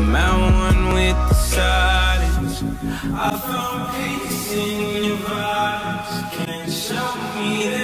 I'm at one with the silence. I found peace in your vibes Can't show me that